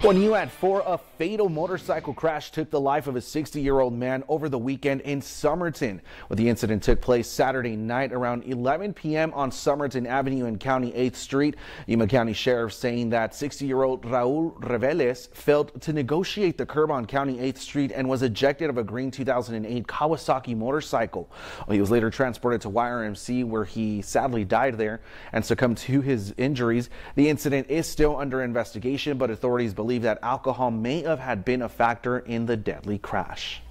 Well, new at four, a fatal motorcycle crash took the life of a 60-year-old man over the weekend in Somerton. Well, the incident took place Saturday night around 11 p.m. on Somerton Avenue and County 8th Street. Yuma County Sheriff saying that 60-year-old Raul Reveles failed to negotiate the curb on County 8th Street and was ejected of a green 2008 Kawasaki motorcycle. Well, he was later transported to YRMC where he sadly died there and succumbed to his injuries. The incident is still under investigation, but authorities believe that alcohol may have had been a factor in the deadly crash.